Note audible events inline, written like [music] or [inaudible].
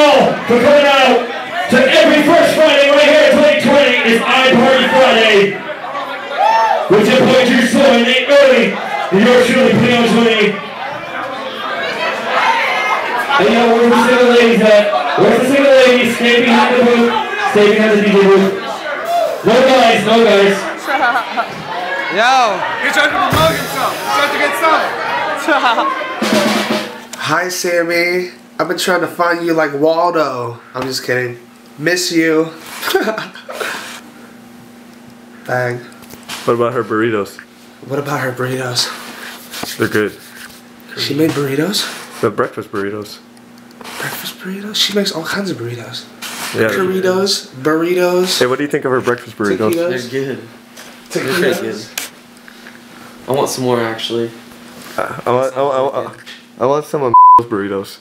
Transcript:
for coming out to every first Friday right here in 2020 is iParty Friday. which With your boy Juice Floyd, Nate Early, and yours truly, Cleo Sweeney. Hey yo, where's the single ladies at? Where's the single ladies? Stay behind the booth. Stay behind the DJ booth. No guys, no guys. [laughs] Yo! He's trying to promote himself. He's trying to get some. [laughs] Hi, Sammy. I've been trying to find you like Waldo. I'm just kidding. Miss you. [laughs] Bang. What about her burritos? What about her burritos? They're good. She made burritos? The breakfast burritos. Breakfast burritos? She makes all kinds of burritos. Yeah. Burritos, burritos, Hey, what do you think of her breakfast burritos? taquitos. They're good. They're good. taquitos. I want some more actually. Uh, I want, I, want, I, want, I want some of those burritos.